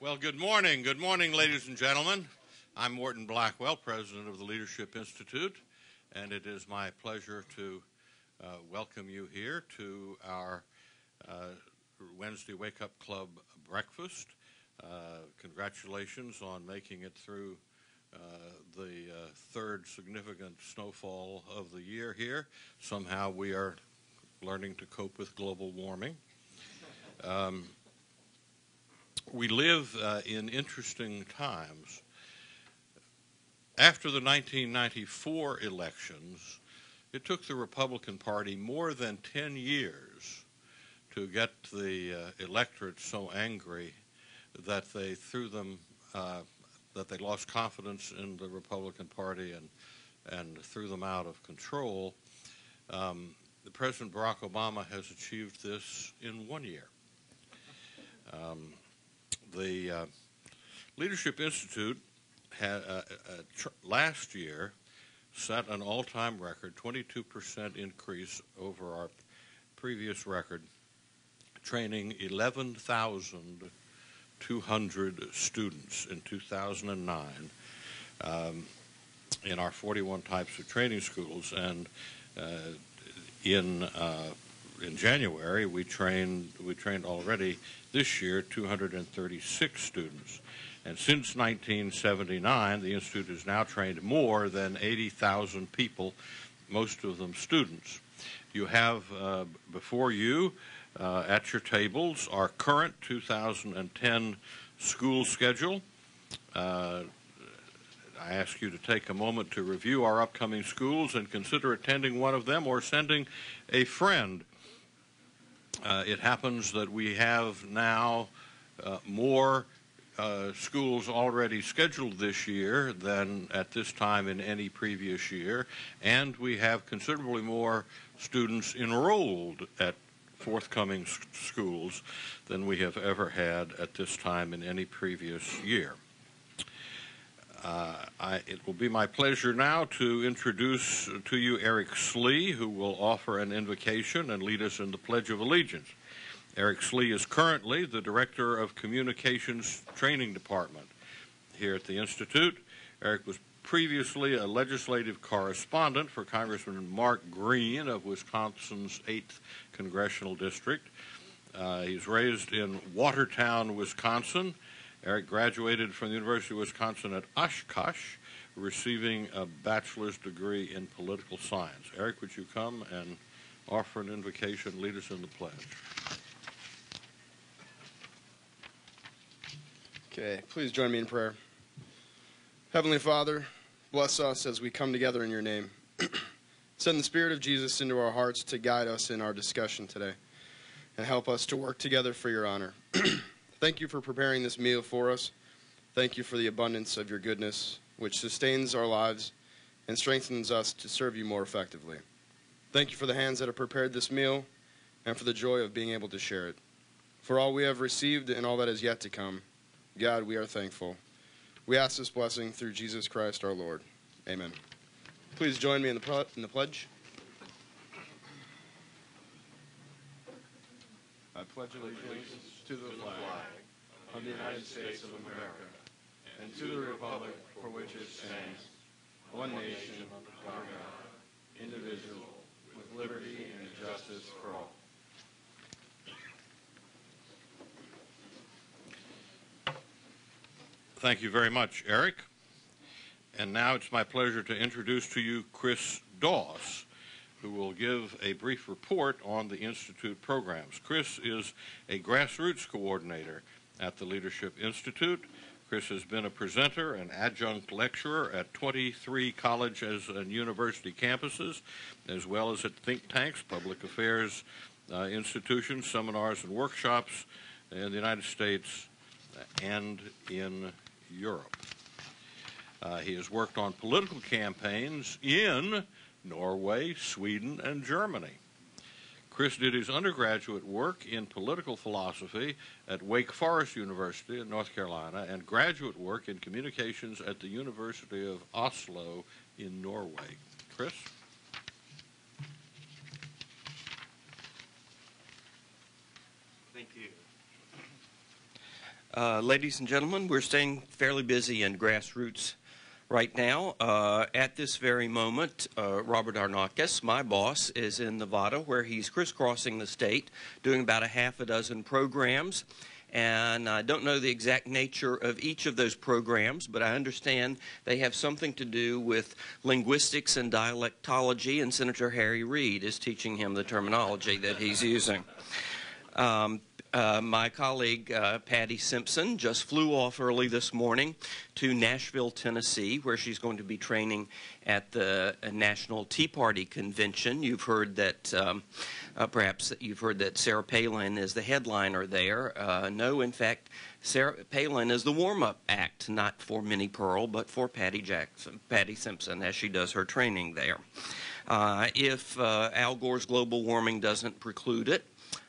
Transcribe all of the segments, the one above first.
Well, good morning. Good morning, ladies and gentlemen. I'm Morton Blackwell, president of the Leadership Institute, and it is my pleasure to uh, welcome you here to our uh, Wednesday Wake Up Club breakfast. Uh, congratulations on making it through uh, the uh, third significant snowfall of the year here. Somehow we are learning to cope with global warming. Um, we live uh, in interesting times. After the 1994 elections, it took the Republican Party more than 10 years to get the uh, electorate so angry that they threw them, uh, that they lost confidence in the Republican Party and, and threw them out of control. Um, the President Barack Obama has achieved this in one year. Um, the uh, Leadership Institute had uh, uh, last year set an all-time record, 22% increase over our previous record, training 11,200 students in 2009 um, in our 41 types of training schools. And uh, in uh, in January, we trained we trained already this year 236 students. And since 1979, the Institute has now trained more than 80,000 people, most of them students. You have uh, before you uh, at your tables our current 2010 school schedule. Uh, I ask you to take a moment to review our upcoming schools and consider attending one of them or sending a friend. Uh, it happens that we have now uh, more uh, schools already scheduled this year than at this time in any previous year, and we have considerably more students enrolled at forthcoming schools than we have ever had at this time in any previous year. Uh, I, it will be my pleasure now to introduce to you Eric Slee, who will offer an invocation and lead us in the Pledge of Allegiance. Eric Slee is currently the Director of Communications Training Department here at the Institute. Eric was previously a legislative correspondent for Congressman Mark Green of Wisconsin's 8th Congressional District. Uh, he's raised in Watertown, Wisconsin, Eric graduated from the University of Wisconsin at Oshkosh, receiving a bachelor's degree in political science. Eric, would you come and offer an invocation, lead us in the pledge? Okay, please join me in prayer. Heavenly Father, bless us as we come together in your name. Send the Spirit of Jesus into our hearts to guide us in our discussion today and help us to work together for your honor. Thank you for preparing this meal for us. Thank you for the abundance of your goodness, which sustains our lives and strengthens us to serve you more effectively. Thank you for the hands that have prepared this meal and for the joy of being able to share it. For all we have received and all that is yet to come, God, we are thankful. We ask this blessing through Jesus Christ our Lord. Amen. Please join me in the, in the pledge. Pledge allegiance to the flag of the United States of America and to the republic for which it stands, one nation, under God, indivisible, with liberty and justice for all. Thank you very much, Eric. And now it's my pleasure to introduce to you Chris Doss, who will give a brief report on the Institute programs. Chris is a grassroots coordinator at the Leadership Institute. Chris has been a presenter and adjunct lecturer at 23 colleges and university campuses, as well as at think tanks, public affairs uh, institutions, seminars, and workshops in the United States and in Europe. Uh, he has worked on political campaigns in Norway, Sweden, and Germany. Chris did his undergraduate work in political philosophy at Wake Forest University in North Carolina and graduate work in communications at the University of Oslo in Norway. Chris? Thank you. Uh, ladies and gentlemen, we're staying fairly busy in grassroots right now. Uh, at this very moment, uh, Robert Arnakis, my boss, is in Nevada where he's crisscrossing the state doing about a half a dozen programs. And I don't know the exact nature of each of those programs, but I understand they have something to do with linguistics and dialectology, and Senator Harry Reid is teaching him the terminology that he's using. Um, uh, my colleague uh, Patty Simpson just flew off early this morning to Nashville, Tennessee, where she's going to be training at the uh, National Tea Party Convention. You've heard that, um, uh, perhaps you've heard that Sarah Palin is the headliner there. No, in fact, Sarah Palin is the warm-up act, not for Minnie Pearl, but for Patty Jackson, Patty Simpson, as she does her training there. If Al Gore's global warming doesn't preclude it,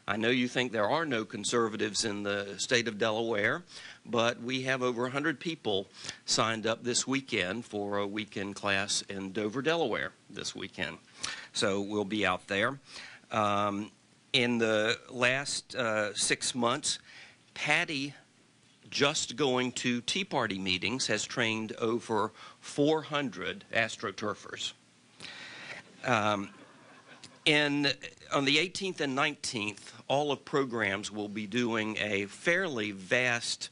I know you think there are no conservatives in the state of Delaware, but we have over 100 people signed up this weekend for a weekend class in Dover, Delaware this weekend. So we'll be out there. Um, in the last uh, six months, Patty, just going to Tea Party meetings, has trained over 400 astroturfers. Um, in, on the 18th and 19th, all of programs will be doing a fairly vast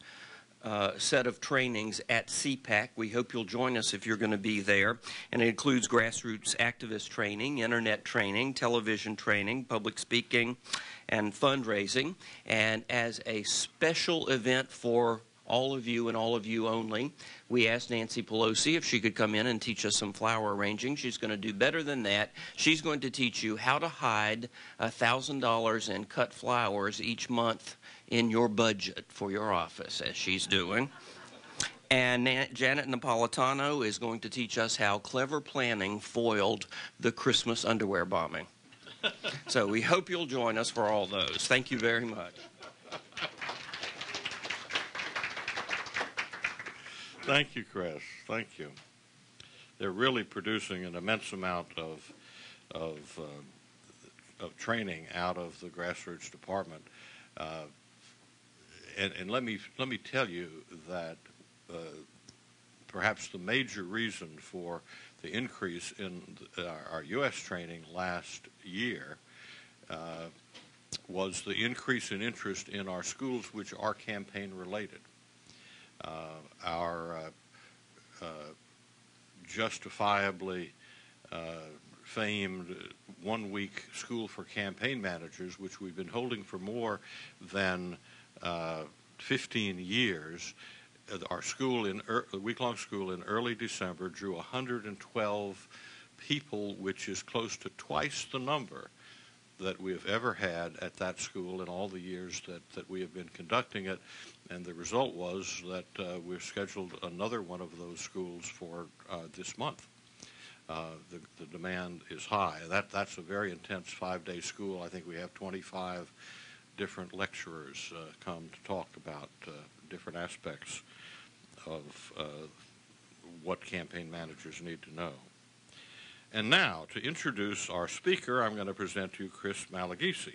uh, set of trainings at CPAC. We hope you'll join us if you're going to be there. And it includes grassroots activist training, internet training, television training, public speaking, and fundraising. And as a special event for all of you and all of you only. We asked Nancy Pelosi if she could come in and teach us some flower arranging. She's going to do better than that. She's going to teach you how to hide $1,000 in cut flowers each month in your budget for your office, as she's doing. And Janet Napolitano is going to teach us how clever planning foiled the Christmas underwear bombing. so we hope you'll join us for all those. Thank you very much. Thank you, Chris. Thank you. They're really producing an immense amount of of uh, of training out of the grassroots department. Uh, and, and, let me let me tell you that uh, perhaps the major reason for the increase in our, our U.S. training last year uh, was the increase in interest in our schools, which are campaign related. Uh, our uh, uh, justifiably famed one week school for campaign managers, which we've been holding for more than 15 years. Our school in the week-long school in early December drew 112 people, which is close to twice the number that we have ever had at that school in all the years that, that we have been conducting it. And the result was that uh, we've scheduled another one of those schools for uh, this month. Uh, the, the demand is high. That, that's a very intense five-day school. I think we have 25 different lecturers uh, come to talk about uh, different aspects of uh, what campaign managers need to know. And now, to introduce our speaker, I'm going to present to you Chris Malagisi.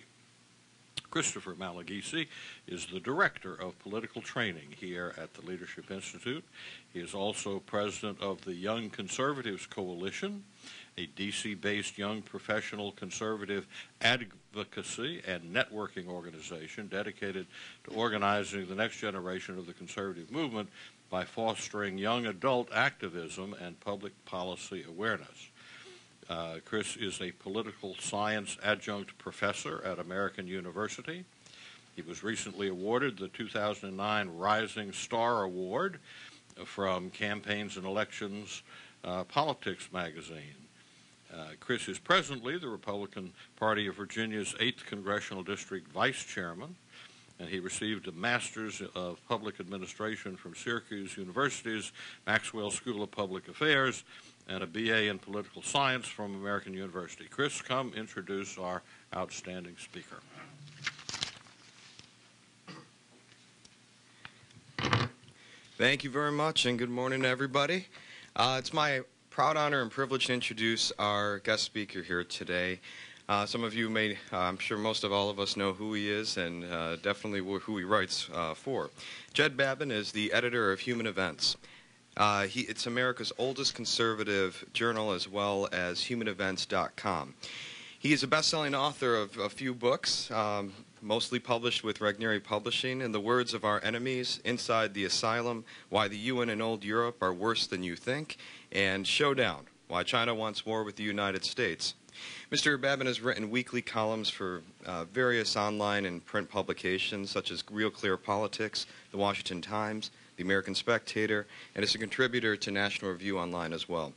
Christopher Malagisi is the Director of Political Training here at the Leadership Institute. He is also President of the Young Conservatives Coalition, a DC-based young professional conservative advocacy and networking organization dedicated to organizing the next generation of the conservative movement by fostering young adult activism and public policy awareness. Uh, Chris is a political science adjunct professor at American University. He was recently awarded the 2009 Rising Star Award from Campaigns and Elections uh, Politics magazine. Uh, Chris is presently the Republican Party of Virginia's 8th Congressional District Vice Chairman, and he received a Master's of Public Administration from Syracuse University's Maxwell School of Public Affairs and a BA in Political Science from American University. Chris, come introduce our outstanding speaker. Thank you very much, and good morning, everybody. Uh, it's my proud honor and privilege to introduce our guest speaker here today. Uh, some of you may, uh, I'm sure most of all of us know who he is and uh, definitely who he writes uh, for. Jed Babbin is the editor of Human Events. Uh, he, it's America's oldest conservative journal as well as humanevents.com. He is a best-selling author of a few books, um, mostly published with Regnery Publishing. In the words of our enemies, Inside the Asylum, Why the UN and Old Europe Are Worse Than You Think, and Showdown, Why China Wants War with the United States. Mr. Babbin has written weekly columns for uh, various online and print publications such as Real Clear Politics, The Washington Times, The American Spectator, and is a contributor to National Review Online as well.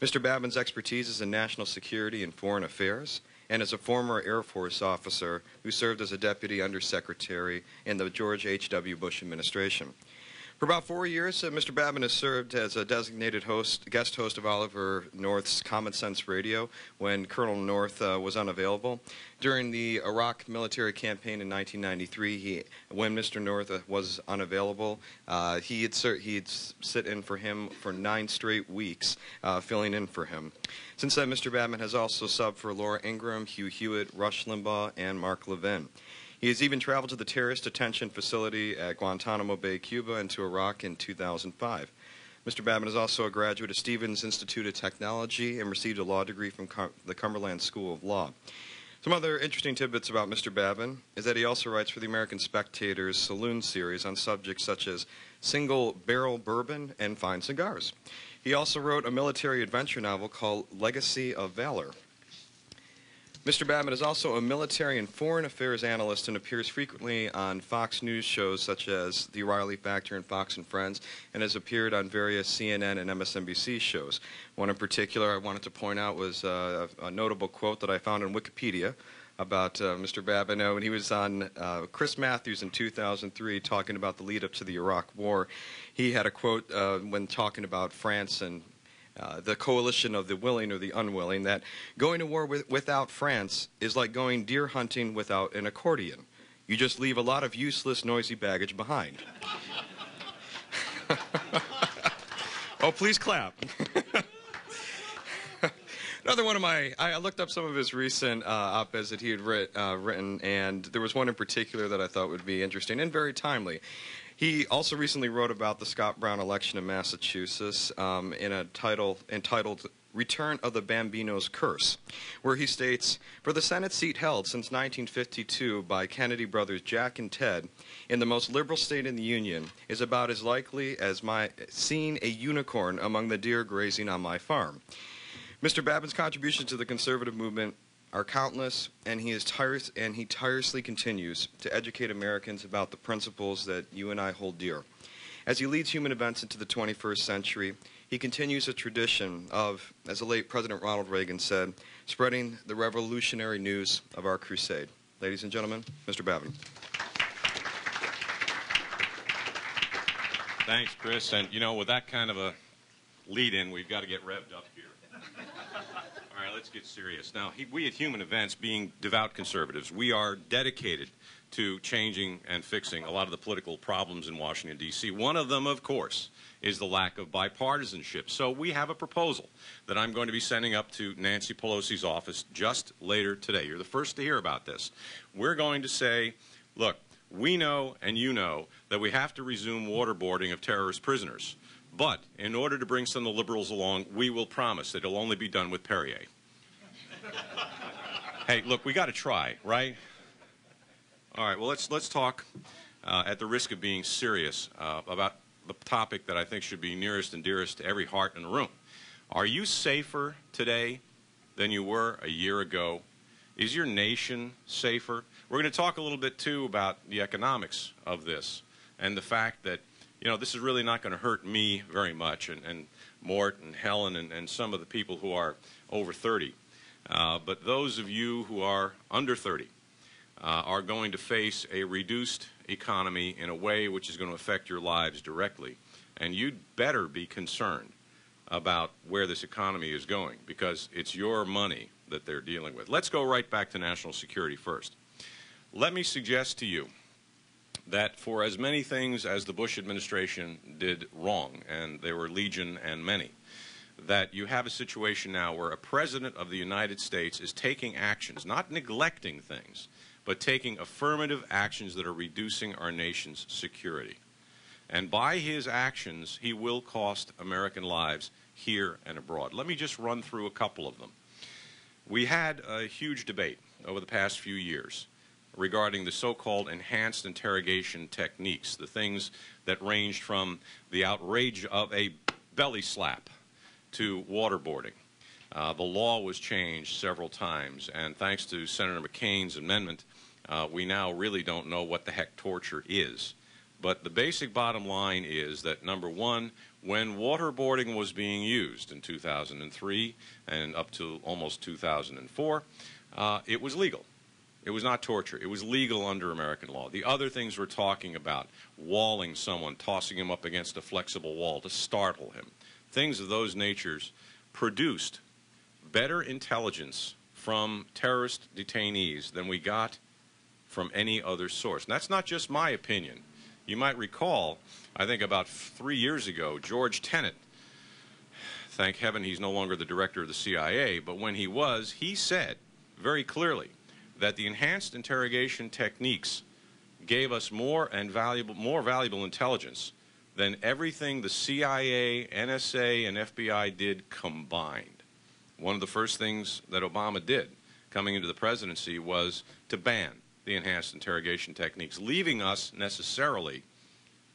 Mr. Babbin's expertise is in national security and foreign affairs, and is a former Air Force officer who served as a deputy undersecretary in the George H.W. Bush administration. For about four years, uh, Mr. Babbin has served as a designated host, guest host of Oliver North's Common Sense Radio when Colonel North uh, was unavailable. During the Iraq military campaign in 1993, he, when Mr. North uh, was unavailable, uh, he had he'd sit in for him for nine straight weeks, uh, filling in for him. Since then, Mr. Babbin has also subbed for Laura Ingraham, Hugh Hewitt, Rush Limbaugh, and Mark Levin. He has even traveled to the terrorist detention facility at Guantanamo Bay, Cuba, and to Iraq in 2005. Mr. Babbin is also a graduate of Stevens Institute of Technology and received a law degree from the Cumberland School of Law. Some other interesting tidbits about Mr. Babbin is that he also writes for the American Spectator's Saloon series on subjects such as single barrel bourbon and fine cigars. He also wrote a military adventure novel called Legacy of Valor. Mr. Babbin is also a military and foreign affairs analyst and appears frequently on Fox News shows such as The O'Reilly Factor and Fox and Friends, and has appeared on various CNN and MSNBC shows. One in particular I wanted to point out was uh, a notable quote that I found on Wikipedia about uh, Mr. Babbin. When he was on uh, Chris Matthews in 2003 talking about the lead up to the Iraq War, he had a quote uh, when talking about France and uh, the coalition of the willing or the unwilling, that going to war with, without France is like going deer hunting without an accordion. You just leave a lot of useless, noisy baggage behind. oh, please clap. Another one of my, I looked up some of his recent uh, op-eds that he had writ, uh, written, and there was one in particular that I thought would be interesting and very timely. He also recently wrote about the Scott Brown election in Massachusetts um, in a title entitled Return of the Bambino's Curse, where he states, For the Senate seat held since 1952 by Kennedy brothers Jack and Ted in the most liberal state in the Union is about as likely as my seeing a unicorn among the deer grazing on my farm. Mr. Babbin's contribution to the conservative movement are countless, and he is tires and he tirelessly continues to educate Americans about the principles that you and I hold dear. As he leads human events into the 21st century, he continues a tradition of, as the late President Ronald Reagan said, spreading the revolutionary news of our crusade. Ladies and gentlemen, Mr. Babbin. Thanks, Chris. And you know, with that kind of a lead in, we've got to get revved up here let's get serious. Now, he, we at Human Events, being devout conservatives, we are dedicated to changing and fixing a lot of the political problems in Washington, D.C. One of them, of course, is the lack of bipartisanship. So we have a proposal that I'm going to be sending up to Nancy Pelosi's office just later today. You're the first to hear about this. We're going to say, look, we know and you know that we have to resume waterboarding of terrorist prisoners. But in order to bring some of the liberals along, we will promise that it'll only be done with Perrier. hey, look, we got to try, right? All right. Well, let's let's talk uh, at the risk of being serious uh, about the topic that I think should be nearest and dearest to every heart in the room. Are you safer today than you were a year ago? Is your nation safer? We're going to talk a little bit too about the economics of this and the fact that you know this is really not going to hurt me very much and, and Mort and Helen and, and some of the people who are over 30. Uh, but those of you who are under 30 uh, are going to face a reduced economy in a way which is going to affect your lives directly. And you'd better be concerned about where this economy is going because it's your money that they're dealing with. Let's go right back to national security first. Let me suggest to you that for as many things as the Bush administration did wrong, and there were legion and many, that you have a situation now where a president of the United States is taking actions, not neglecting things, but taking affirmative actions that are reducing our nation's security. And by his actions, he will cost American lives here and abroad. Let me just run through a couple of them. We had a huge debate over the past few years regarding the so-called enhanced interrogation techniques, the things that ranged from the outrage of a belly slap to waterboarding. Uh, the law was changed several times, and thanks to Senator McCain's amendment, uh, we now really don't know what the heck torture is. But the basic bottom line is that, number one, when waterboarding was being used in 2003 and up to almost 2004, uh, it was legal. It was not torture. It was legal under American law. The other things we're talking about, walling someone, tossing him up against a flexible wall to startle him, things of those natures produced better intelligence from terrorist detainees than we got from any other source. And that's not just my opinion. You might recall, I think about three years ago, George Tenet, thank heaven he's no longer the director of the CIA, but when he was, he said very clearly that the enhanced interrogation techniques gave us more and valuable, more valuable intelligence than everything the CIA, NSA, and FBI did combined. One of the first things that Obama did coming into the presidency was to ban the enhanced interrogation techniques, leaving us necessarily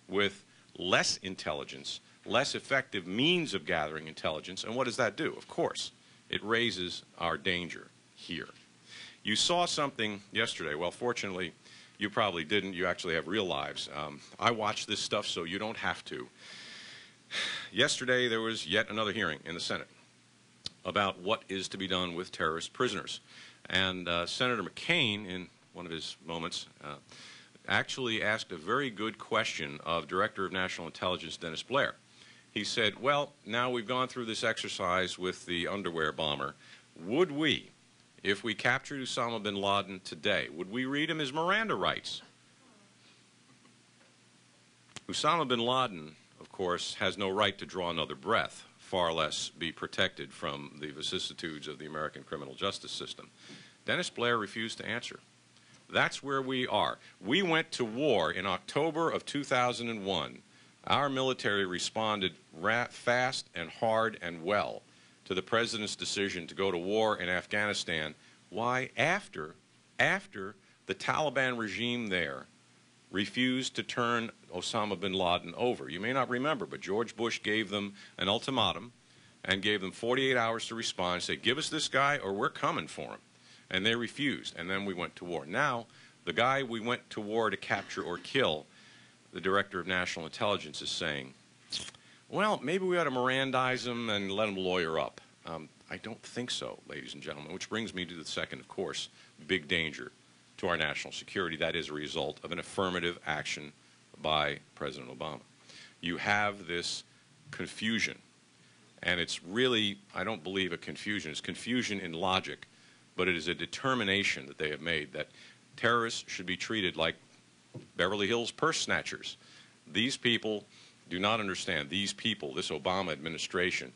with less intelligence, less effective means of gathering intelligence. And what does that do? Of course, it raises our danger here. You saw something yesterday. Well, fortunately, you probably didn't. You actually have real lives. Um, I watch this stuff so you don't have to. Yesterday, there was yet another hearing in the Senate about what is to be done with terrorist prisoners. And uh, Senator McCain, in one of his moments, uh, actually asked a very good question of Director of National Intelligence Dennis Blair. He said, Well, now we've gone through this exercise with the underwear bomber. Would we, if we captured Osama bin Laden today, would we read him his Miranda rights? Osama bin Laden, of course, has no right to draw another breath, far less be protected from the vicissitudes of the American criminal justice system. Dennis Blair refused to answer. That's where we are. We went to war in October of 2001. Our military responded fast and hard and well to the president's decision to go to war in Afghanistan. Why? After, after the Taliban regime there refused to turn Osama bin Laden over. You may not remember, but George Bush gave them an ultimatum and gave them 48 hours to respond, say, give us this guy or we're coming for him. And they refused, and then we went to war. Now, the guy we went to war to capture or kill, the Director of National Intelligence is saying, well, maybe we ought to Mirandize them and let them lawyer up. Um, I don't think so, ladies and gentlemen, which brings me to the second, of course, big danger to our national security. That is a result of an affirmative action by President Obama. You have this confusion, and it's really, I don't believe a confusion, it's confusion in logic, but it is a determination that they have made that terrorists should be treated like Beverly Hills purse snatchers. These people do not understand. These people, this Obama administration,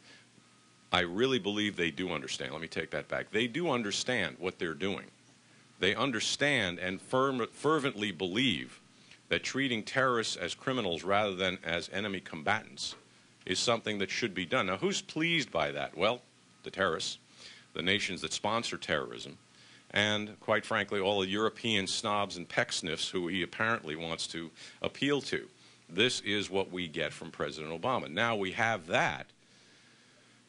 I really believe they do understand. Let me take that back. They do understand what they're doing. They understand and firm, fervently believe that treating terrorists as criminals rather than as enemy combatants is something that should be done. Now, who's pleased by that? Well, the terrorists, the nations that sponsor terrorism, and quite frankly, all the European snobs and pecksniffs who he apparently wants to appeal to. This is what we get from President Obama. Now we have that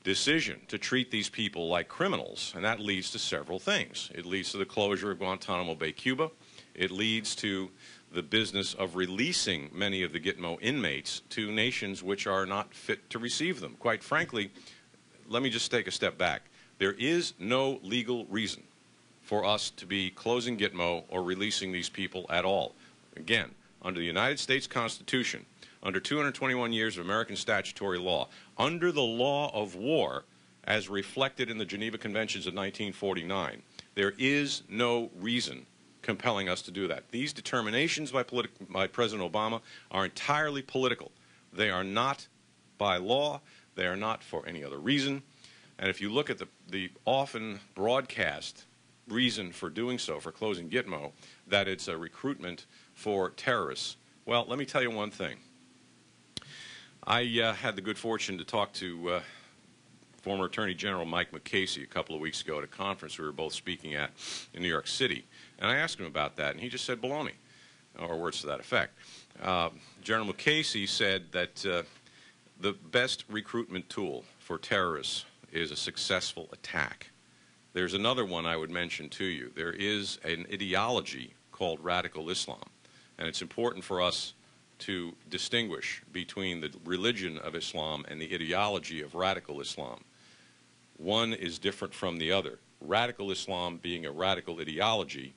decision to treat these people like criminals, and that leads to several things. It leads to the closure of Guantanamo Bay, Cuba. It leads to the business of releasing many of the Gitmo inmates to nations which are not fit to receive them. Quite frankly, let me just take a step back. There is no legal reason for us to be closing Gitmo or releasing these people at all. Again, under the United States Constitution, under 221 years of American statutory law, under the law of war as reflected in the Geneva Conventions of 1949, there is no reason compelling us to do that. These determinations by, by President Obama are entirely political. They are not by law. They are not for any other reason. And if you look at the, the often broadcast reason for doing so, for closing Gitmo, that it's a recruitment for terrorists, well, let me tell you one thing. I uh, had the good fortune to talk to uh, former Attorney General Mike Mukasey a couple of weeks ago at a conference we were both speaking at in New York City. And I asked him about that, and he just said baloney, or words to that effect. Uh, General Mukasey said that uh, the best recruitment tool for terrorists is a successful attack. There's another one I would mention to you. There is an ideology called radical Islam, and it's important for us to distinguish between the religion of Islam and the ideology of radical Islam. One is different from the other. Radical Islam being a radical ideology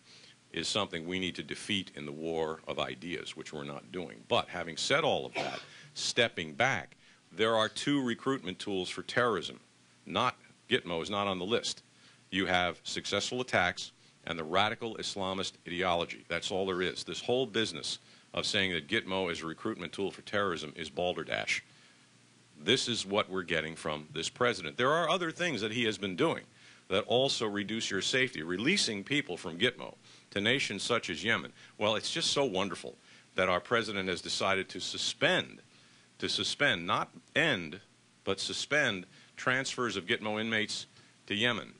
is something we need to defeat in the war of ideas, which we're not doing. But having said all of that, stepping back, there are two recruitment tools for terrorism. Not Gitmo is not on the list. You have successful attacks and the radical Islamist ideology. That's all there is. This whole business of saying that Gitmo is a recruitment tool for terrorism is balderdash. This is what we're getting from this president. There are other things that he has been doing that also reduce your safety, releasing people from Gitmo to nations such as Yemen. Well, it's just so wonderful that our president has decided to suspend, to suspend, not end, but suspend transfers of Gitmo inmates to Yemen.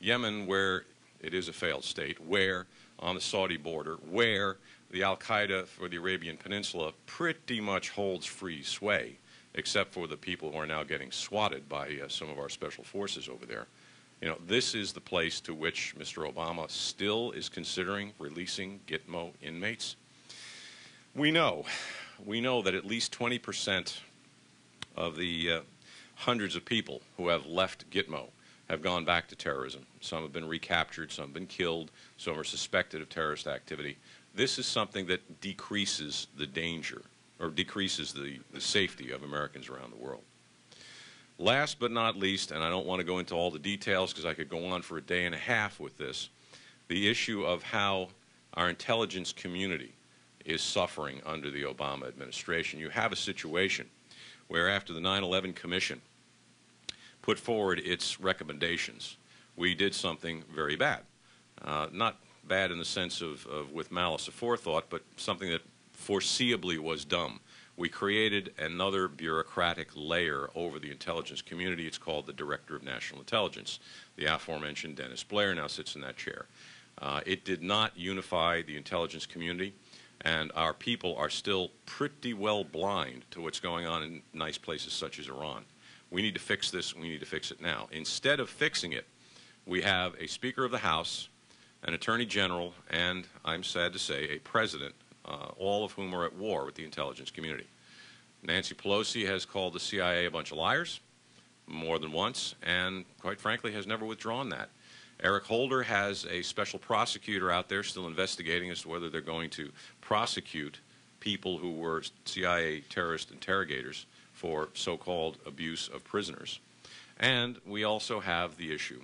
Yemen, where it is a failed state, where on the Saudi border, where the Al Qaeda for the Arabian Peninsula pretty much holds free sway, except for the people who are now getting swatted by uh, some of our special forces over there. You know, this is the place to which Mr. Obama still is considering releasing Gitmo inmates. We know, we know that at least 20 percent of the uh, hundreds of people who have left Gitmo have gone back to terrorism. Some have been recaptured, some have been killed, some are suspected of terrorist activity. This is something that decreases the danger or decreases the, the safety of Americans around the world. Last but not least, and I don't want to go into all the details because I could go on for a day and a half with this, the issue of how our intelligence community is suffering under the Obama administration. You have a situation where after the 9-11 Commission put forward its recommendations, we did something very bad. Uh, not bad in the sense of, of with malice aforethought, but something that foreseeably was dumb. We created another bureaucratic layer over the intelligence community. It's called the Director of National Intelligence. The aforementioned Dennis Blair now sits in that chair. Uh, it did not unify the intelligence community, and our people are still pretty well blind to what's going on in nice places such as Iran. We need to fix this. We need to fix it now. Instead of fixing it, we have a Speaker of the House, an Attorney General, and I'm sad to say, a President, uh, all of whom are at war with the intelligence community. Nancy Pelosi has called the CIA a bunch of liars more than once, and quite frankly has never withdrawn that. Eric Holder has a special prosecutor out there still investigating as to whether they're going to prosecute people who were CIA terrorist interrogators for so-called abuse of prisoners. And we also have the issue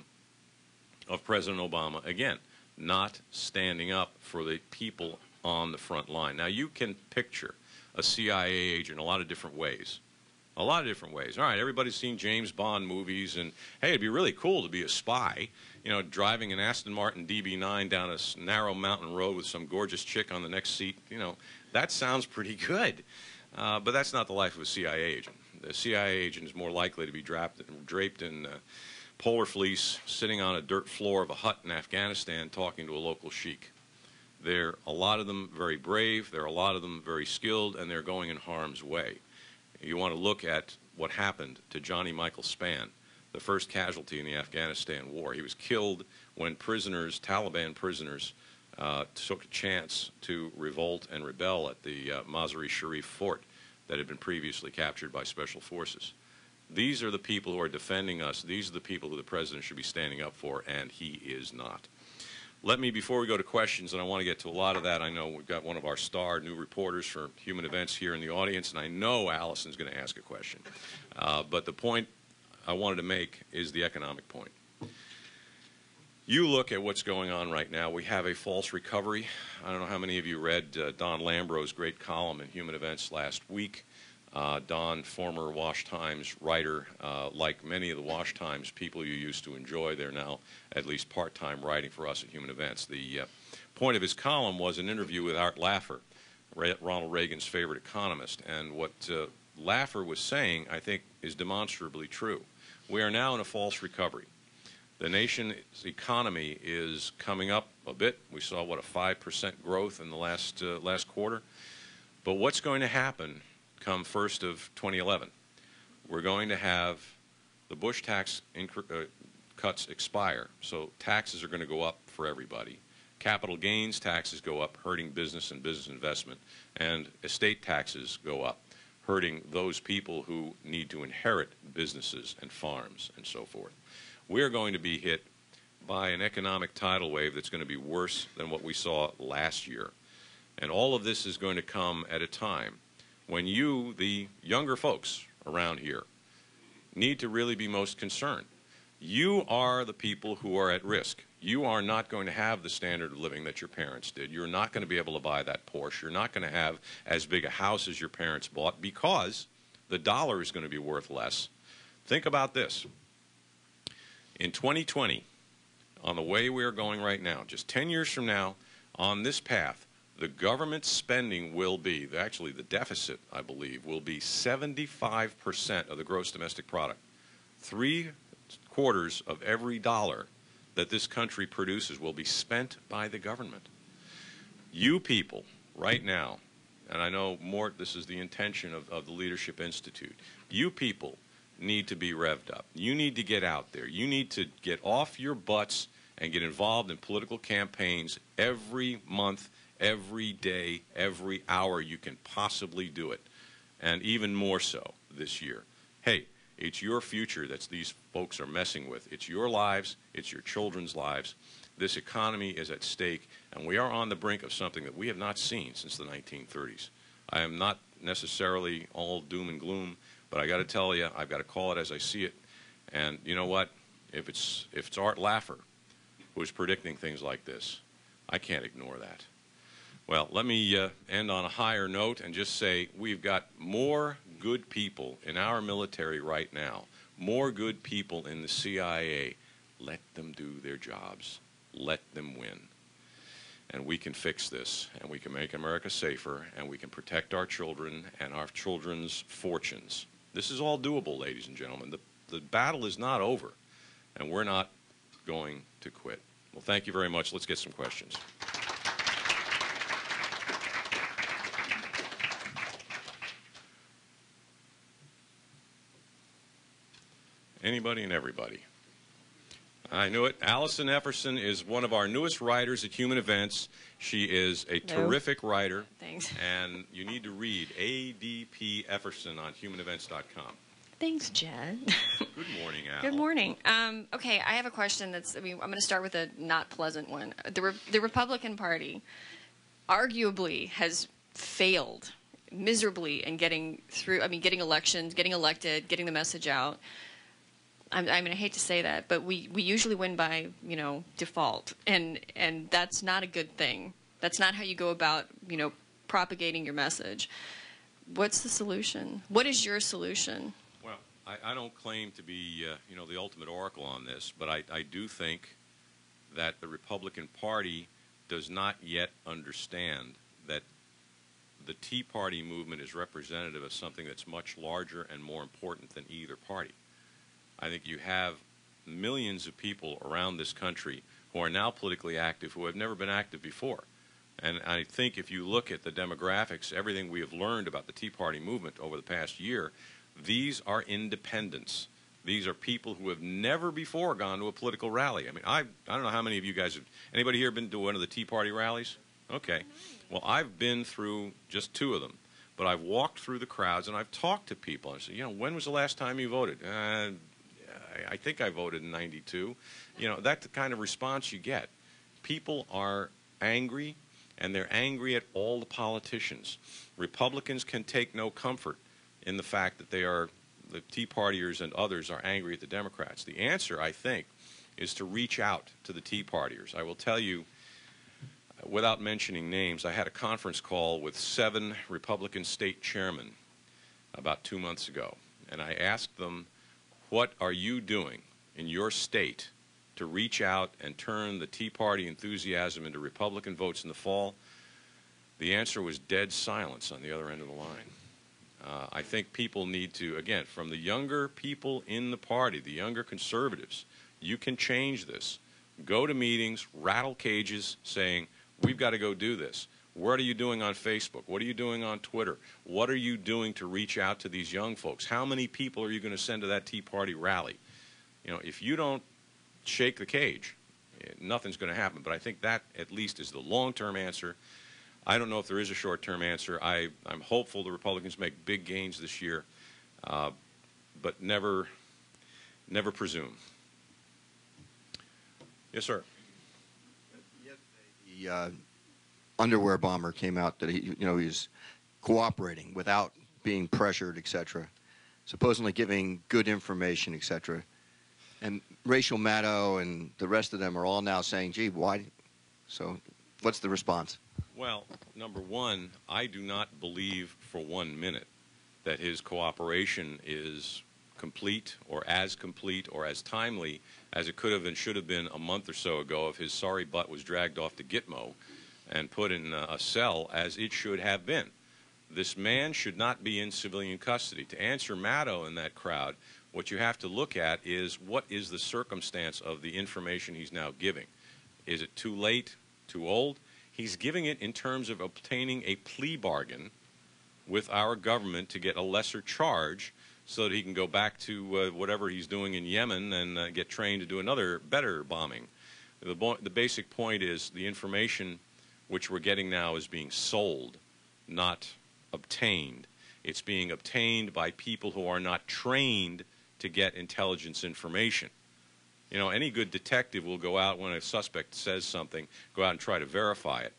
of President Obama, again, not standing up for the people on the front line. Now, you can picture a CIA agent a lot of different ways. A lot of different ways. All right, everybody's seen James Bond movies, and hey, it'd be really cool to be a spy, you know, driving an Aston Martin DB9 down a narrow mountain road with some gorgeous chick on the next seat. You know, that sounds pretty good. Uh, but that's not the life of a CIA agent. The CIA agent is more likely to be draped, draped in uh, polar fleece, sitting on a dirt floor of a hut in Afghanistan talking to a local sheik. They're a lot of them very brave, there are a lot of them very skilled, and they're going in harm's way. You want to look at what happened to Johnny Michael Spann, the first casualty in the Afghanistan war. He was killed when prisoners, Taliban prisoners, uh, took a chance to revolt and rebel at the uh, Sharif fort that had been previously captured by special forces. These are the people who are defending us. These are the people who the president should be standing up for, and he is not. Let me, before we go to questions, and I want to get to a lot of that, I know we've got one of our star new reporters for Human Events here in the audience, and I know Allison's going to ask a question. Uh, but the point I wanted to make is the economic point. You look at what's going on right now. We have a false recovery. I don't know how many of you read uh, Don Lambro's great column in Human Events last week. Uh, Don, former Wash Times writer, uh, like many of the Wash Times people you used to enjoy, they're now at least part-time writing for us at Human Events. The uh, point of his column was an interview with Art Laffer, Ronald Reagan's favorite economist, and what uh, Laffer was saying, I think, is demonstrably true. We are now in a false recovery. The nation's economy is coming up a bit. We saw, what, a 5% growth in the last, uh, last quarter. But what's going to happen come 1st of 2011? We're going to have the Bush tax uh, cuts expire, so taxes are going to go up for everybody. Capital gains taxes go up, hurting business and business investment, and estate taxes go up, hurting those people who need to inherit businesses and farms and so forth we're going to be hit by an economic tidal wave that's going to be worse than what we saw last year. And all of this is going to come at a time when you, the younger folks around here, need to really be most concerned. You are the people who are at risk. You are not going to have the standard of living that your parents did. You're not going to be able to buy that Porsche. You're not going to have as big a house as your parents bought because the dollar is going to be worth less. Think about this. In 2020, on the way we are going right now, just 10 years from now, on this path, the government spending will be, actually the deficit, I believe, will be 75% of the gross domestic product. Three quarters of every dollar that this country produces will be spent by the government. You people, right now, and I know more, this is the intention of, of the Leadership Institute, you people need to be revved up. You need to get out there. You need to get off your butts and get involved in political campaigns every month, every day, every hour you can possibly do it. And even more so this year. Hey, it's your future that these folks are messing with. It's your lives, it's your children's lives. This economy is at stake, and we are on the brink of something that we have not seen since the 1930s. I am not necessarily all doom and gloom. But I got to tell you, I've got to call it as I see it. And you know what? If it's if it's Art Laffer who's predicting things like this, I can't ignore that. Well, let me uh, end on a higher note and just say we've got more good people in our military right now, more good people in the CIA. Let them do their jobs. Let them win. And we can fix this, and we can make America safer, and we can protect our children and our children's fortunes. This is all doable, ladies and gentlemen. The, the battle is not over, and we're not going to quit. Well, thank you very much. Let's get some questions. Anybody and everybody. I knew it. Allison Efferson is one of our newest writers at Human Events. She is a no. terrific writer. Thanks. And you need to read ADP Efferson on humanevents.com. Thanks, Jed. Good morning, Al. Good morning. Um, okay, I have a question that's, I mean, I'm going to start with a not pleasant one. The, Re- the Republican Party arguably has failed miserably in getting through, I mean, getting elections, getting elected, getting the message out. I mean, I hate to say that, but we, we usually win by you know default, and and that's not a good thing. That's not how you go about you know propagating your message. What's the solution? What is your solution? Well, I, I don't claim to be uh, you know the ultimate oracle on this, but I, I do think that the Republican Party does not yet understand that the Tea Party movement is representative of something that's much larger and more important than either party. I think you have millions of people around this country who are now politically active who have never been active before. And I think if you look at the demographics, everything we have learned about the Tea Party movement over the past year, these are independents. These are people who have never before gone to a political rally. I mean, I, I don't know how many of you guys have, anybody here been to one of the Tea Party rallies? Okay. Well, I've been through just two of them. But I've walked through the crowds and I've talked to people. I said, you know, when was the last time you voted? Uh, I think I voted in 92. You know, that's the kind of response you get. People are angry, and they're angry at all the politicians. Republicans can take no comfort in the fact that they are, the Tea Partiers and others are angry at the Democrats. The answer, I think, is to reach out to the Tea Partiers. I will tell you, without mentioning names, I had a conference call with seven Republican state chairmen about two months ago, and I asked them, what are you doing in your state to reach out and turn the Tea Party enthusiasm into Republican votes in the fall? The answer was dead silence on the other end of the line. Uh, I think people need to, again, from the younger people in the party, the younger conservatives, you can change this. Go to meetings, rattle cages, saying, we've got to go do this. What are you doing on Facebook? What are you doing on Twitter? What are you doing to reach out to these young folks? How many people are you going to send to that Tea Party rally? You know, if you don't shake the cage, eh, nothing's going to happen. But I think that at least is the long-term answer. I don't know if there is a short-term answer. I, I'm hopeful the Republicans make big gains this year, uh, but never, never presume. Yes, sir. Uh, underwear bomber came out that he, you know, he's cooperating without being pressured, etc. Supposedly giving good information, etc. And Rachel Maddow and the rest of them are all now saying, "Gee, why?" So, what's the response? Well, number one, I do not believe for one minute that his cooperation is complete or as complete or as timely as it could have and should have been a month or so ago if his sorry butt was dragged off to Gitmo and put in a cell as it should have been. This man should not be in civilian custody. To answer Maddow in that crowd, what you have to look at is what is the circumstance of the information he's now giving. Is it too late, too old? He's giving it in terms of obtaining a plea bargain with our government to get a lesser charge so that he can go back to uh, whatever he's doing in Yemen and uh, get trained to do another better bombing. The, the basic point is the information which we're getting now is being sold, not obtained. It's being obtained by people who are not trained to get intelligence information. You know, any good detective will go out when a suspect says something, go out and try to verify it.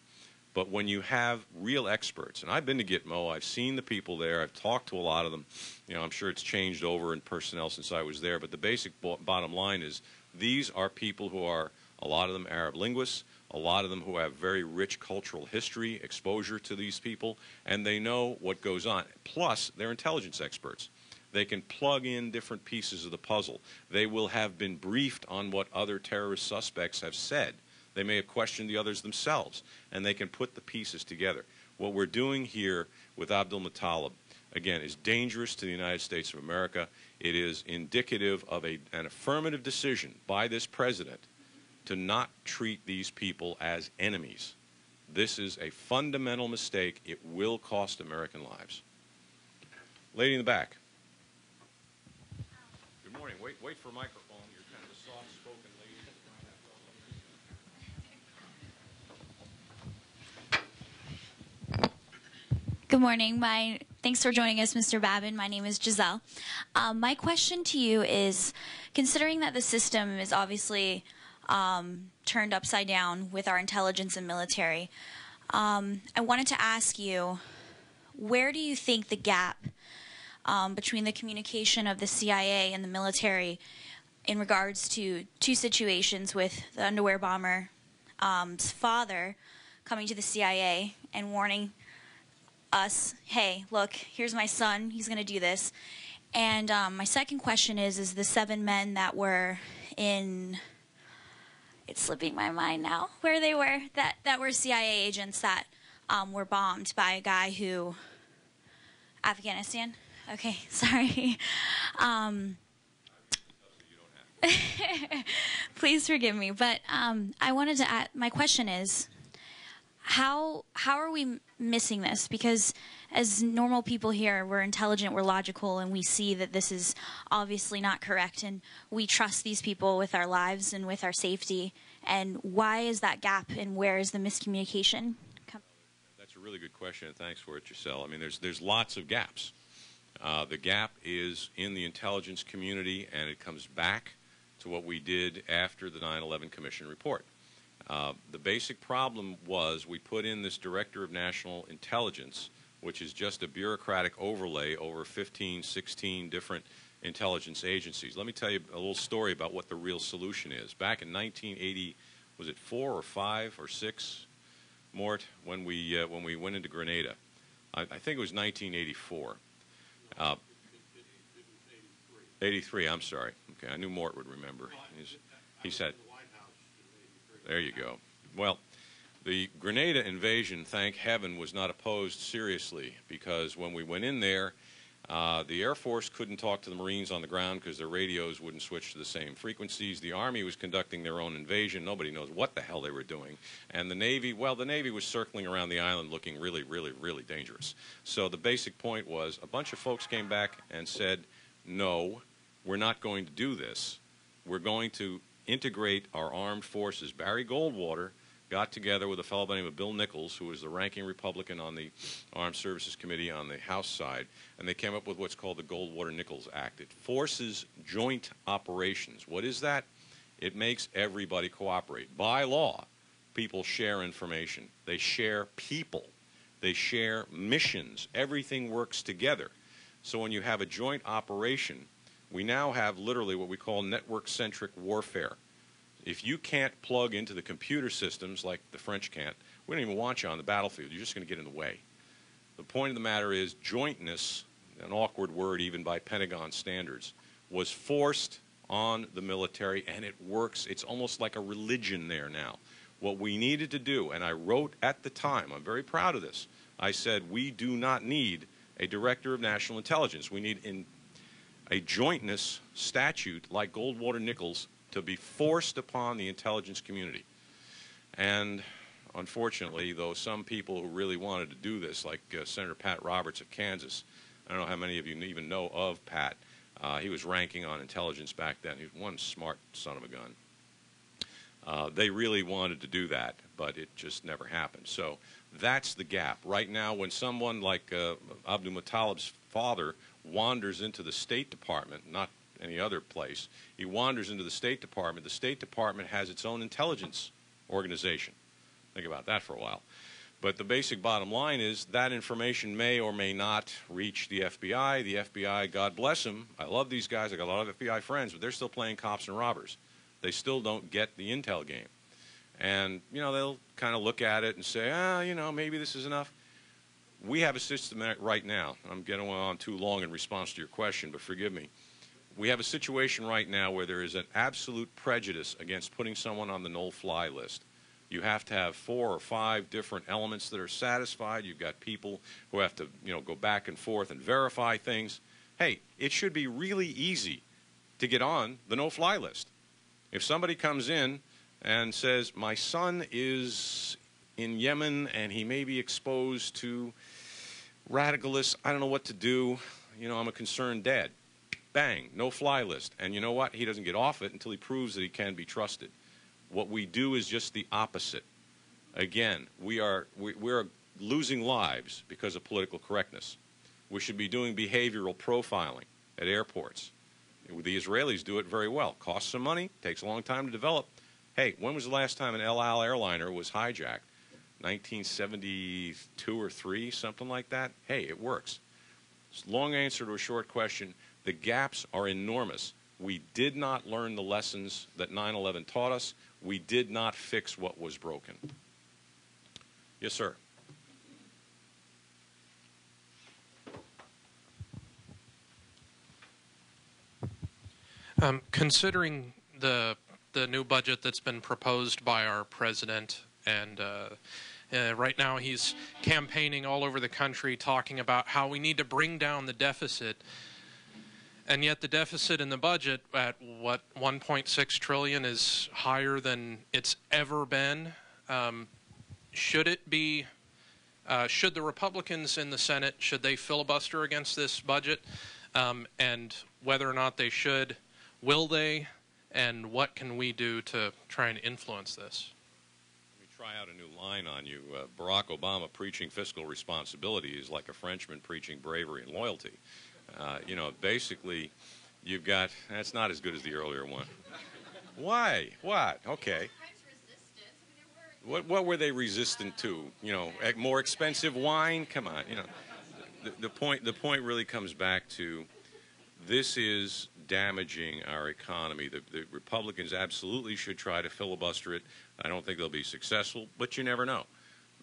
But when you have real experts, and I've been to Gitmo, I've seen the people there, I've talked to a lot of them. You know, I'm sure it's changed over in personnel since I was there, but the basic bottom line is these are people who are, a lot of them Arab linguists, a lot of them who have very rich cultural history, exposure to these people, and they know what goes on. Plus, they're intelligence experts. They can plug in different pieces of the puzzle. They will have been briefed on what other terrorist suspects have said. They may have questioned the others themselves, and they can put the pieces together. What we're doing here with Abdul Muttalib, again, is dangerous to the United States of America. It is indicative of a, an affirmative decision by this president to not treat these people as enemies. This is a fundamental mistake. It will cost American lives. Lady in the back. Good morning. Wait, wait for a microphone. You're kind of a soft-spoken lady. Good morning. My thanks for joining us, Mr. Babbin. My name is Giselle. Um, my question to you is, considering that the system is obviously um, turned upside down with our intelligence and military. Um, I wanted to ask you, where do you think the gap um, between the communication of the CIA and the military in regards to two situations with the underwear bomber's um, father coming to the CIA and warning us, hey, look, here's my son, he's going to do this. And um, my second question is, is the seven men that were in it's slipping my mind now where they were that that were CIA agents that um, were bombed by a guy who Afghanistan. Okay, sorry. Um, please forgive me, but um, I wanted to add. My question is, how how are we missing this? Because as normal people here, we're intelligent, we're logical, and we see that this is obviously not correct, and we trust these people with our lives and with our safety. And why is that gap, and where is the miscommunication? That's a really good question, and thanks for it, Giselle. I mean, there's there's lots of gaps. Uh, the gap is in the intelligence community, and it comes back to what we did after the 9/11 Commission report. Uh, the basic problem was we put in this Director of National Intelligence, which is just a bureaucratic overlay over 15, 16 different intelligence agencies. Let me tell you a little story about what the real solution is. Back in 1980, was it four or five or six, Mort, when we, uh, when we went into Grenada? I, I think it was 1984. Uh, 83, I'm sorry. Okay, I knew Mort would remember. He's, he said, there you go. Well, the Grenada invasion, thank heaven, was not opposed seriously because when we went in there, uh, the Air Force couldn't talk to the Marines on the ground because their radios wouldn't switch to the same frequencies. The Army was conducting their own invasion. Nobody knows what the hell they were doing. And the Navy, well, the Navy was circling around the island looking really, really, really dangerous. So the basic point was a bunch of folks came back and said, no, we're not going to do this. We're going to integrate our armed forces. Barry Goldwater got together with a fellow by the name of Bill Nichols, who was the ranking Republican on the Armed Services Committee on the House side, and they came up with what's called the Goldwater-Nichols Act. It forces joint operations. What is that? It makes everybody cooperate. By law, people share information. They share people. They share missions. Everything works together. So when you have a joint operation, we now have literally what we call network-centric warfare. If you can't plug into the computer systems like the French can't, we don't even want you on the battlefield. You're just going to get in the way. The point of the matter is jointness, an awkward word even by Pentagon standards, was forced on the military, and it works. It's almost like a religion there now. What we needed to do, and I wrote at the time, I'm very proud of this, I said we do not need a director of national intelligence. We need in a jointness statute like Goldwater Nichols to be forced upon the intelligence community. And unfortunately, though some people who really wanted to do this, like uh, Senator Pat Roberts of Kansas, I don't know how many of you even know of Pat. Uh, he was ranking on intelligence back then. He was one smart son of a gun. Uh, they really wanted to do that, but it just never happened. So that's the gap. Right now, when someone like uh, Abdul Muttalib's father wanders into the State Department, not any other place. He wanders into the State Department. The State Department has its own intelligence organization. Think about that for a while. But the basic bottom line is that information may or may not reach the FBI. The FBI, God bless them, I love these guys. I got a lot of FBI friends, but they're still playing cops and robbers. They still don't get the intel game. And, you know, they'll kind of look at it and say, ah, you know, maybe this is enough. We have a system right now. I'm getting on too long in response to your question, but forgive me we have a situation right now where there is an absolute prejudice against putting someone on the no-fly list. You have to have four or five different elements that are satisfied. You've got people who have to, you know, go back and forth and verify things. Hey, it should be really easy to get on the no-fly list. If somebody comes in and says, my son is in Yemen and he may be exposed to radicalists, I don't know what to do, you know, I'm a concerned dad bang, no fly list. And you know what? He doesn't get off it until he proves that he can be trusted. What we do is just the opposite. Again, we are, we, we're losing lives because of political correctness. We should be doing behavioral profiling at airports. The Israelis do it very well. Costs some money, takes a long time to develop. Hey, when was the last time an El Al airliner was hijacked? 1972 or 3, something like that? Hey, it works. Long answer to a short question. The gaps are enormous. We did not learn the lessons that 9-11 taught us. We did not fix what was broken. Yes, sir. Um, considering the the new budget that's been proposed by our president, and uh, uh, right now he's campaigning all over the country, talking about how we need to bring down the deficit and yet the deficit in the budget at what 1.6 trillion is higher than it's ever been. Um, should it be? Uh, should the Republicans in the Senate should they filibuster against this budget, um, and whether or not they should, will they, and what can we do to try and influence this? Let me try out a new line on you. Uh, Barack Obama preaching fiscal responsibility is like a Frenchman preaching bravery and loyalty. Uh, you know, basically, you've got, that's not as good as the earlier one. Why? What? Okay. What, what were they resistant to? You know, more expensive wine? Come on, you know. The, the, point, the point really comes back to this is damaging our economy. The, the Republicans absolutely should try to filibuster it. I don't think they'll be successful, but you never know.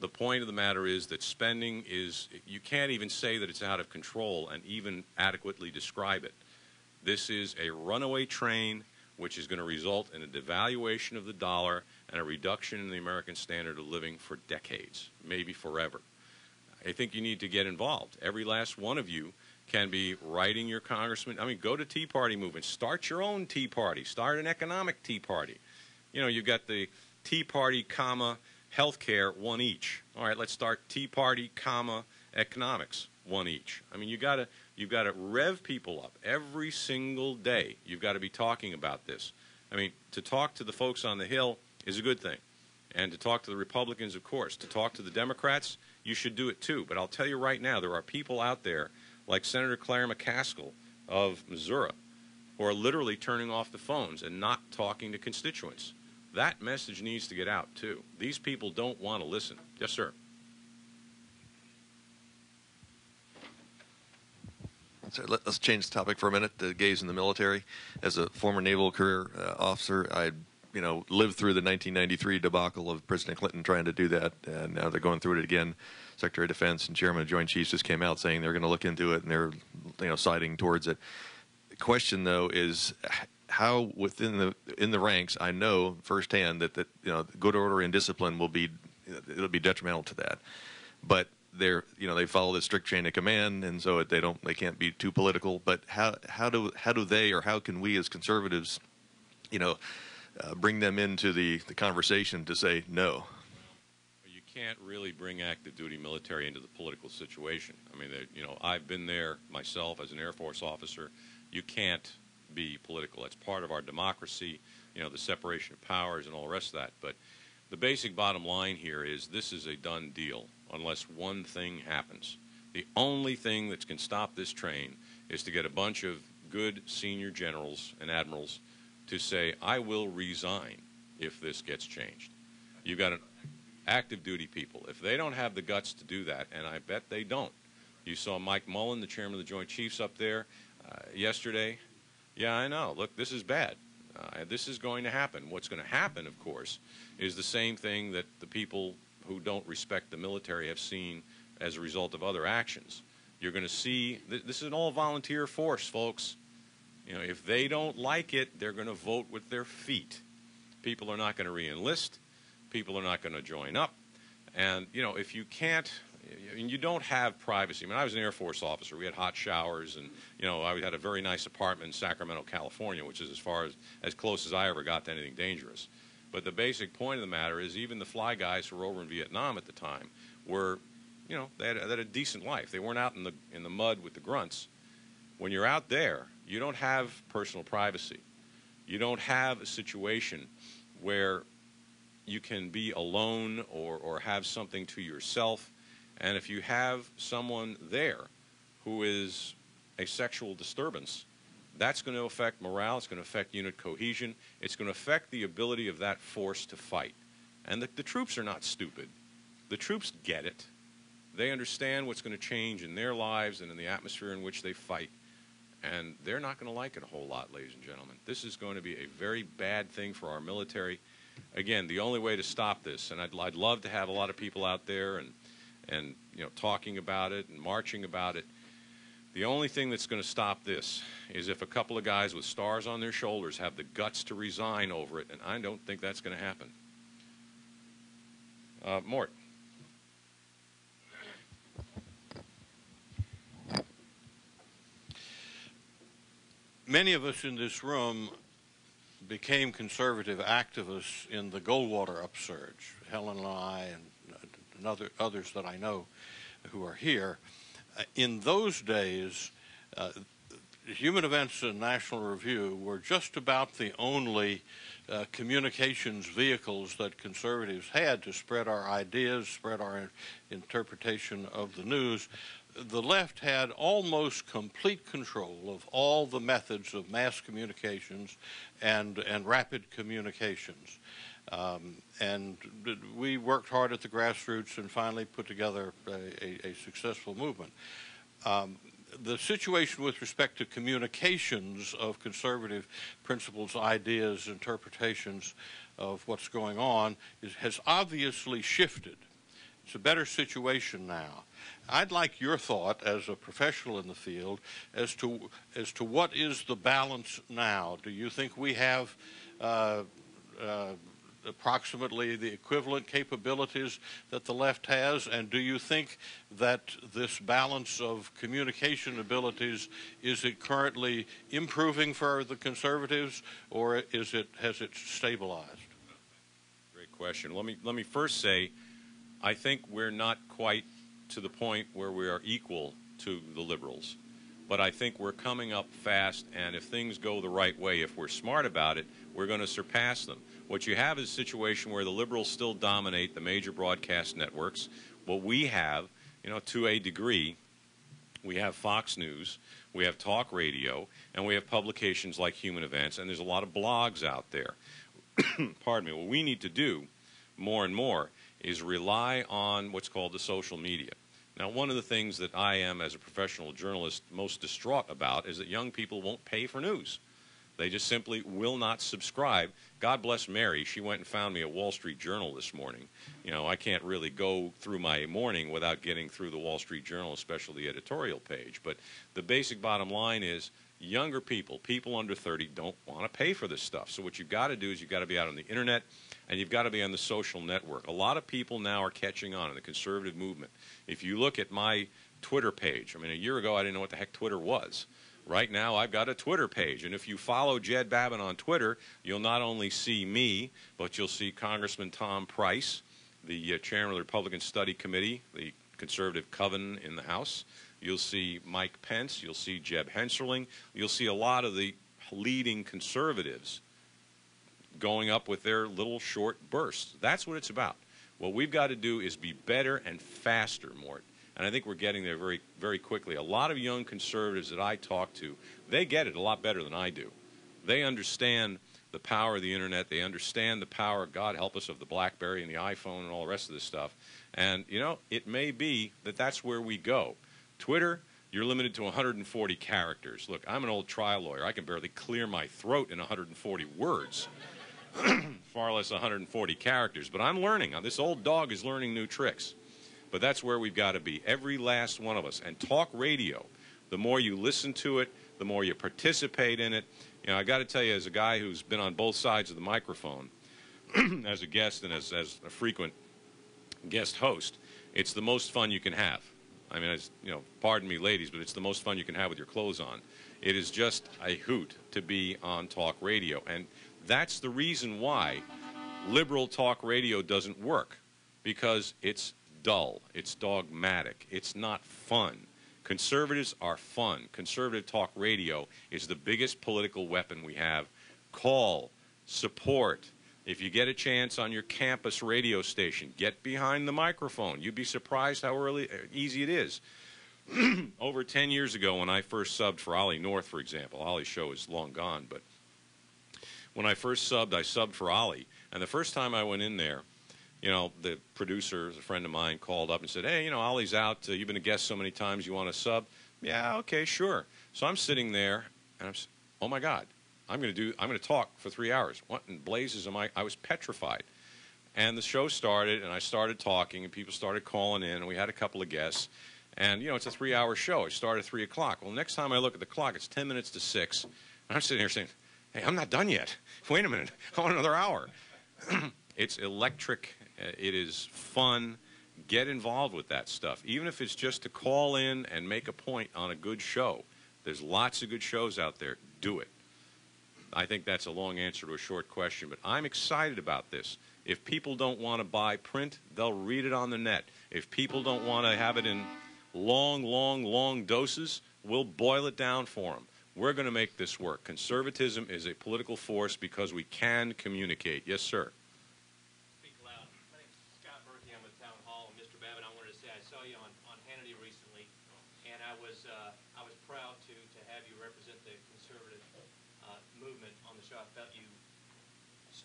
The point of the matter is that spending is, you can't even say that it's out of control and even adequately describe it. This is a runaway train which is going to result in a devaluation of the dollar and a reduction in the American standard of living for decades, maybe forever. I think you need to get involved. Every last one of you can be writing your congressman. I mean, go to Tea Party movement. Start your own Tea Party. Start an economic Tea Party. You know, you've got the Tea Party, comma, healthcare, one each. All right, let's start Tea Party, comma, economics, one each. I mean, you got to you've got to rev people up every single day. You've got to be talking about this. I mean, to talk to the folks on the Hill is a good thing, and to talk to the Republicans, of course. To talk to the Democrats, you should do it too. But I'll tell you right now, there are people out there like Senator Claire McCaskill of Missouri who are literally turning off the phones and not talking to constituents. That message needs to get out too. These people don't want to listen. Yes, sir. Let, us change the topic for a minute. The gays in the military. As a former naval career uh, officer, I you know lived through the 1993 debacle of President Clinton trying to do that, and now they're going through it again. Secretary of Defense and Chairman of Joint Chiefs just came out saying they're going to look into it and they're you know siding towards it. The question though is how within the in the ranks I know firsthand that that you know good order and discipline will be it'll be detrimental to that, but they're you know they follow the strict chain of command and so they don't they can't be too political. But how how do how do they or how can we as conservatives you know uh, bring them into the the conversation to say no? You can't really bring active duty military into the political situation. I mean you know i've been there myself as an air force officer. You can't be political That's part of our democracy you know the separation of powers and all the rest of that but the basic bottom line here is this is a done deal unless one thing happens. The only thing that can stop this train is to get a bunch of good senior generals and admirals to say, I will resign if this gets changed. You've got an active duty people. If they don't have the guts to do that, and I bet they don't. You saw Mike Mullen, the chairman of the Joint Chiefs, up there uh, yesterday. Yeah, I know. Look, this is bad. Uh, this is going to happen. What's going to happen, of course, is the same thing that the people who don't respect the military have seen as a result of other actions. You're going to see th this is an all volunteer force, folks. You know, if they don't like it, they're going to vote with their feet. People are not going to reenlist. People are not going to join up. And you know, if you can't, and you don't have privacy. I mean, I was an Air Force officer. We had hot showers, and you know, I had a very nice apartment in Sacramento, California, which is as far as as close as I ever got to anything dangerous. But the basic point of the matter is even the fly guys who were over in Vietnam at the time were, you know, they had, they had a decent life. They weren't out in the, in the mud with the grunts. When you're out there, you don't have personal privacy. You don't have a situation where you can be alone or, or have something to yourself. And if you have someone there who is a sexual disturbance, that's going to affect morale. It's going to affect unit cohesion. It's going to affect the ability of that force to fight. And the, the troops are not stupid. The troops get it. They understand what's going to change in their lives and in the atmosphere in which they fight. And they're not going to like it a whole lot, ladies and gentlemen. This is going to be a very bad thing for our military. Again, the only way to stop this, and I'd, I'd love to have a lot of people out there and, and you know, talking about it and marching about it, the only thing that's going to stop this is if a couple of guys with stars on their shoulders have the guts to resign over it, and I don't think that's going to happen. Uh, Mort. Many of us in this room became conservative activists in the Goldwater upsurge. Helen and I and other, others that I know who are here uh, in those days, uh, Human Events and National Review were just about the only uh, communications vehicles that conservatives had to spread our ideas, spread our interpretation of the news. The left had almost complete control of all the methods of mass communications and, and rapid communications. Um, and we worked hard at the grassroots and finally put together a, a, a successful movement. Um, the situation with respect to communications of conservative principles, ideas, interpretations of what's going on is, has obviously shifted. it's a better situation now. I'd like your thought as a professional in the field as to as to what is the balance now. Do you think we have uh, uh, approximately the equivalent capabilities that the left has? And do you think that this balance of communication abilities is it currently improving for the conservatives, or is it has it stabilized? Great question. Let me let me first say, I think we're not quite to the point where we are equal to the liberals. But I think we're coming up fast, and if things go the right way, if we're smart about it, we're going to surpass them. What you have is a situation where the liberals still dominate the major broadcast networks. What we have, you know, to a degree, we have Fox News, we have talk radio, and we have publications like Human Events, and there's a lot of blogs out there. Pardon me. What we need to do more and more is rely on what's called the social media. Now, one of the things that I am, as a professional journalist, most distraught about is that young people won't pay for news. They just simply will not subscribe. God bless Mary. She went and found me a Wall Street Journal this morning. You know, I can't really go through my morning without getting through the Wall Street Journal, especially the editorial page. But the basic bottom line is younger people, people under 30, don't want to pay for this stuff. So what you've got to do is you've got to be out on the internet and you've got to be on the social network. A lot of people now are catching on in the conservative movement. If you look at my Twitter page, I mean, a year ago I didn't know what the heck Twitter was. Right now, I've got a Twitter page, and if you follow Jed Babbin on Twitter, you'll not only see me, but you'll see Congressman Tom Price, the uh, chairman of the Republican Study Committee, the conservative coven in the House. You'll see Mike Pence. You'll see Jeb Hensarling. You'll see a lot of the leading conservatives going up with their little short bursts. That's what it's about. What we've got to do is be better and faster, Mort. And I think we're getting there very, very quickly. A lot of young conservatives that I talk to, they get it a lot better than I do. They understand the power of the internet. They understand the power, God help us, of the BlackBerry and the iPhone and all the rest of this stuff. And, you know, it may be that that's where we go. Twitter, you're limited to 140 characters. Look, I'm an old trial lawyer. I can barely clear my throat in 140 words, far less 140 characters. But I'm learning. This old dog is learning new tricks. But that's where we've got to be, every last one of us. And talk radio, the more you listen to it, the more you participate in it. You know, I got to tell you, as a guy who's been on both sides of the microphone, as a guest and as, as a frequent guest host, it's the most fun you can have. I mean, you know, pardon me, ladies, but it's the most fun you can have with your clothes on. It is just a hoot to be on talk radio. And that's the reason why liberal talk radio doesn't work, because it's dull. It's dogmatic. It's not fun. Conservatives are fun. Conservative talk radio is the biggest political weapon we have. Call, support. If you get a chance on your campus radio station, get behind the microphone. You'd be surprised how early, uh, easy it is. Over 10 years ago, when I first subbed for Ollie North, for example, Ollie's show is long gone, but when I first subbed, I subbed for Ollie. And the first time I went in there, you know, the producer, a friend of mine, called up and said, "Hey, you know, Ollie's out. Uh, you've been a guest so many times. You want to sub?" Yeah, okay, sure. So I'm sitting there, and I'm, oh my God, I'm going to do. I'm going to talk for three hours. What in blazes am I? I was petrified. And the show started, and I started talking, and people started calling in, and we had a couple of guests. And you know, it's a three-hour show. It started at three o'clock. Well, next time I look at the clock, it's ten minutes to six, and I'm sitting here saying, "Hey, I'm not done yet. Wait a minute. I want another hour." it's electric Uh, it is fun. Get involved with that stuff. Even if it's just to call in and make a point on a good show. There's lots of good shows out there. Do it. I think that's a long answer to a short question, but I'm excited about this. If people don't want to buy print, they'll read it on the net. If people don't want to have it in long, long, long doses, we'll boil it down for them. We're going to make this work. Conservatism is a political force because we can communicate. Yes, sir.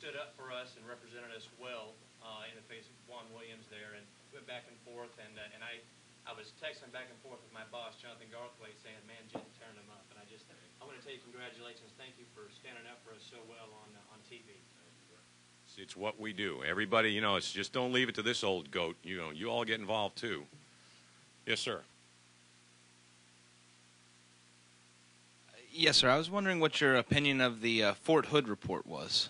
Stood up for us and represented us well uh, in the face of Juan Williams there, and went back and forth. And uh, and I, I was texting back and forth with my boss, Jonathan Garthwaite, saying, "Man, Jen turned him up." And I just, I want to tell you congratulations. Thank you for standing up for us so well on uh, on TV. it's what we do. Everybody, you know, it's just don't leave it to this old goat. You know, you all get involved too. Yes, sir. Yes, sir. I was wondering what your opinion of the uh, Fort Hood report was.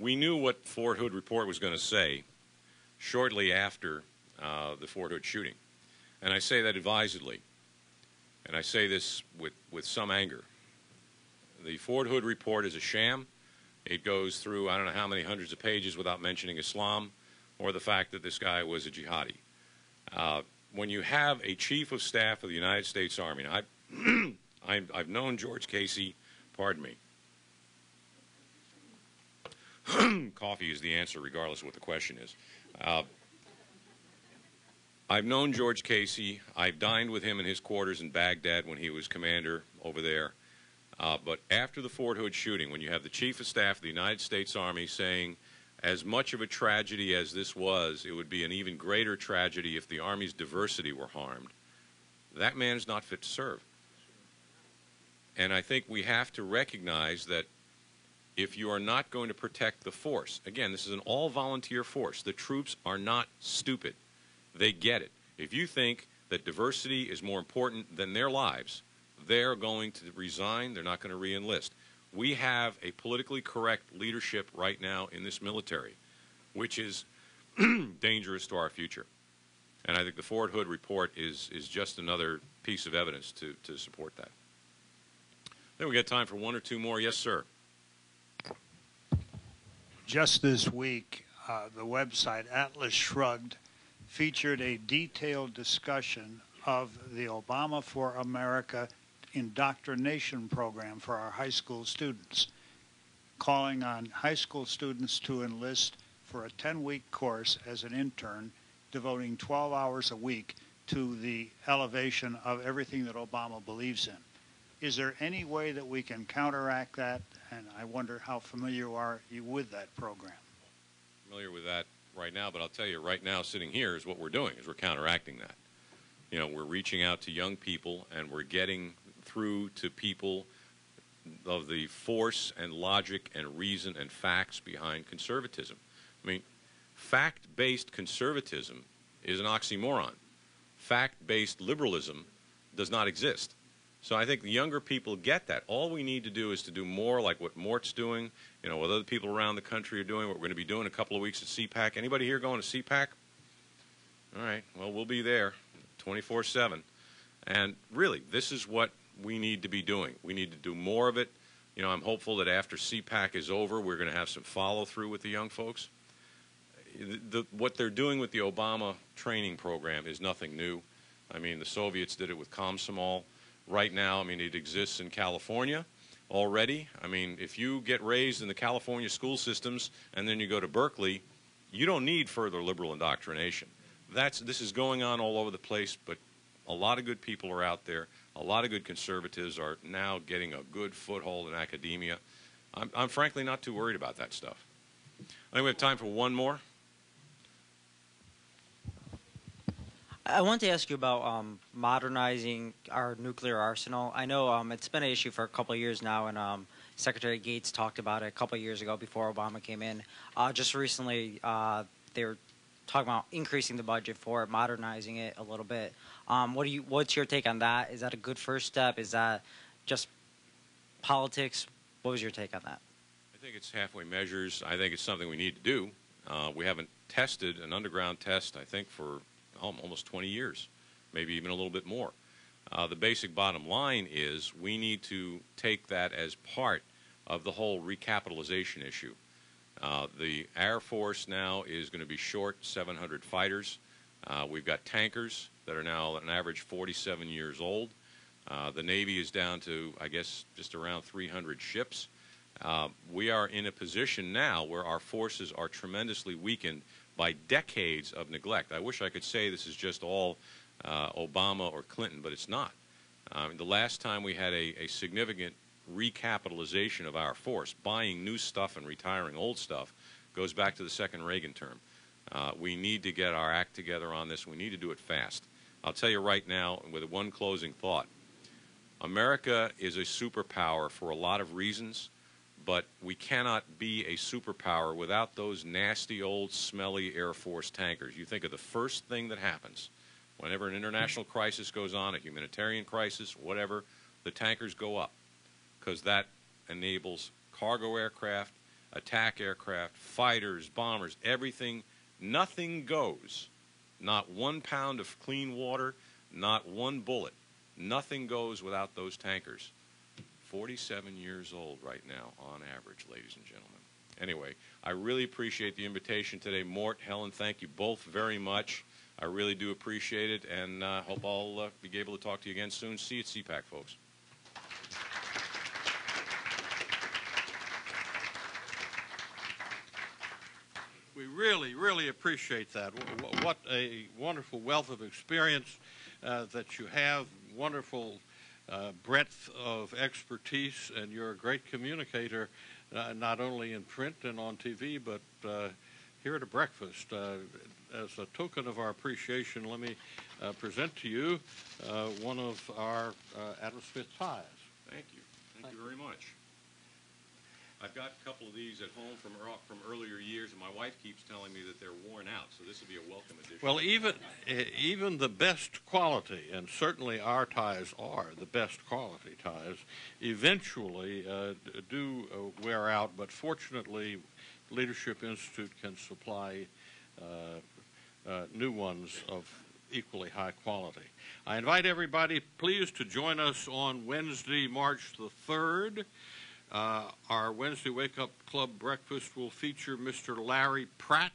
We knew what Fort Hood report was going to say shortly after uh, the Fort Hood shooting. And I say that advisedly. And I say this with, with some anger. The Fort Hood report is a sham. It goes through I don't know how many hundreds of pages without mentioning Islam or the fact that this guy was a jihadi. Uh, when you have a chief of staff of the United States Army, I, I've, I've known George Casey, pardon me. Coffee is the answer, regardless of what the question is. Uh, I've known George Casey. I've dined with him in his quarters in Baghdad when he was commander over there. Uh, but after the Fort Hood shooting, when you have the Chief of Staff of the United States Army saying, as much of a tragedy as this was, it would be an even greater tragedy if the Army's diversity were harmed, that man is not fit to serve. And I think we have to recognize that if you are not going to protect the force, again, this is an all volunteer force. The troops are not stupid. They get it. If you think that diversity is more important than their lives, they're going to resign. They're not going to reenlist. We have a politically correct leadership right now in this military, which is dangerous to our future. And I think the Fort Hood report is, is just another piece of evidence to, to support that. Then we got time for one or two more. Yes, sir. Just this week, uh, the website Atlas Shrugged featured a detailed discussion of the Obama for America indoctrination program for our high school students, calling on high school students to enlist for a 10 week course as an intern, devoting 12 hours a week to the elevation of everything that Obama believes in. Is there any way that we can counteract that? And I wonder how familiar you are you with that program? Familiar with that right now, but I'll tell you right now, sitting here, is what we're doing is we're counteracting that. You know, we're reaching out to young people and we're getting through to people of the force and logic and reason and facts behind conservatism. I mean, fact-based conservatism is an oxymoron. Fact-based liberalism does not exist. So I think the younger people get that. All we need to do is to do more like what Mort's doing, you know, what other people around the country are doing, what we're going to be doing a couple of weeks at CPAC. Anybody here going to CPAC? All right, well, we'll be there 24-7. And really, this is what we need to be doing. We need to do more of it. You know, I'm hopeful that after CPAC is over, we're going to have some follow-through with the young folks. The, the, what they're doing with the Obama training program is nothing new. I mean, the Soviets did it with Komsomol right now, I mean, it exists in California already. I mean, if you get raised in the California school systems and then you go to Berkeley, you don't need further liberal indoctrination. That's, this is going on all over the place, but a lot of good people are out there. A lot of good conservatives are now getting a good foothold in academia. I'm, I'm frankly not too worried about that stuff. I think we have time for one more. I want to ask you about um, modernizing our nuclear arsenal. I know um, it's been an issue for a couple of years now, and um, Secretary Gates talked about it a couple of years ago before Obama came in. Uh, just recently, uh, they were talking about increasing the budget for it, modernizing it a little bit. Um, what do you? What's your take on that? Is that a good first step? Is that just politics? What was your take on that? I think it's halfway measures. I think it's something we need to do. Uh, we haven't tested an underground test, I think, for almost 20 years, maybe even a little bit more. Uh, the basic bottom line is we need to take that as part of the whole recapitalization issue. Uh, the Air Force now is going to be short 700 fighters. Uh, we've got tankers that are now an average 47 years old. Uh, the Navy is down to, I guess, just around 300 ships. Uh, we are in a position now where our forces are tremendously weakened by decades of neglect. I wish I could say this is just all uh, Obama or Clinton, but it's not. Um, the last time we had a, a, significant recapitalization of our force, buying new stuff and retiring old stuff, goes back to the second Reagan term. Uh, we need to get our act together on this. We need to do it fast. I'll tell you right now, with one closing thought. America is a superpower for a lot of reasons, but we cannot be a superpower without those nasty old smelly Air Force tankers. You think of the first thing that happens whenever an international crisis goes on, a humanitarian crisis, whatever, the tankers go up because that enables cargo aircraft, attack aircraft, fighters, bombers, everything. Nothing goes. Not one pound of clean water, not one bullet. Nothing goes without those tankers. 47 years old right now, on average, ladies and gentlemen. Anyway, I really appreciate the invitation today. Mort, Helen, thank you both very much. I really do appreciate it, and uh, hope I'll uh, be able to talk to you again soon. See you at CPAC, folks. We really, really appreciate that. What a wonderful wealth of experience uh, that you have, wonderful uh, breadth of expertise, and you're a great communicator, uh, not only in print and on TV, but uh, here at a breakfast. Uh, as a token of our appreciation, let me uh, present to you one of our Adam Smith ties. Thank you. Thank, Thank you very much. I've got a couple of these at home from from earlier years, and my wife keeps telling me that they're worn out. So this will be a welcome addition. Well, even even the best quality, and certainly our ties are the best quality ties, eventually uh, do uh, wear out. But fortunately, Leadership Institute can supply uh, uh new ones of equally high quality. I invite everybody, please, to join us on Wednesday, March the third. Uh, our Wednesday Wake Up Club breakfast will feature Mr. Larry Pratt,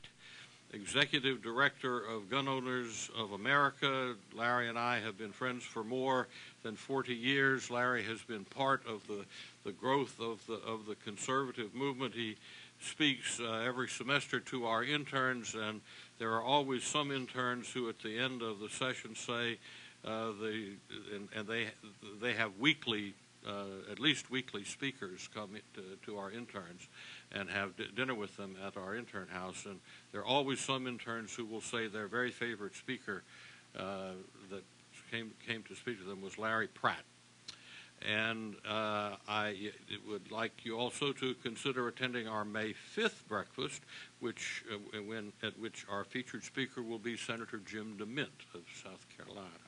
Executive Director of Gun Owners of America. Larry and I have been friends for more than 40 years. Larry has been part of the, the growth of the, of the conservative movement. He speaks uh, every semester to our interns, and there are always some interns who at the end of the session say, uh, the, and, and they, they have weekly uh, at least weekly speakers come to, to our interns and have dinner with them at our intern house. And there are always some interns who will say their very favorite speaker uh, that came, came to speak to them was Larry Pratt. And uh, I would like you also to consider attending our May 5th breakfast, which, uh, when, at which our featured speaker will be Senator Jim DeMint of South Carolina.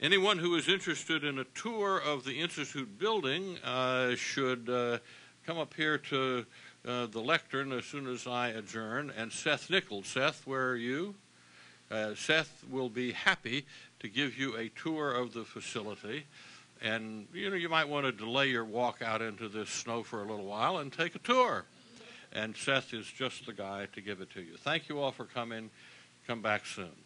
Anyone who is interested in a tour of the Institute building uh, should uh, come up here to uh, the lectern as soon as I adjourn. And Seth Nichols, Seth, where are you? Uh, Seth will be happy to give you a tour of the facility. And you know, you might want to delay your walk out into this snow for a little while and take a tour. And Seth is just the guy to give it to you. Thank you all for coming. Come back soon.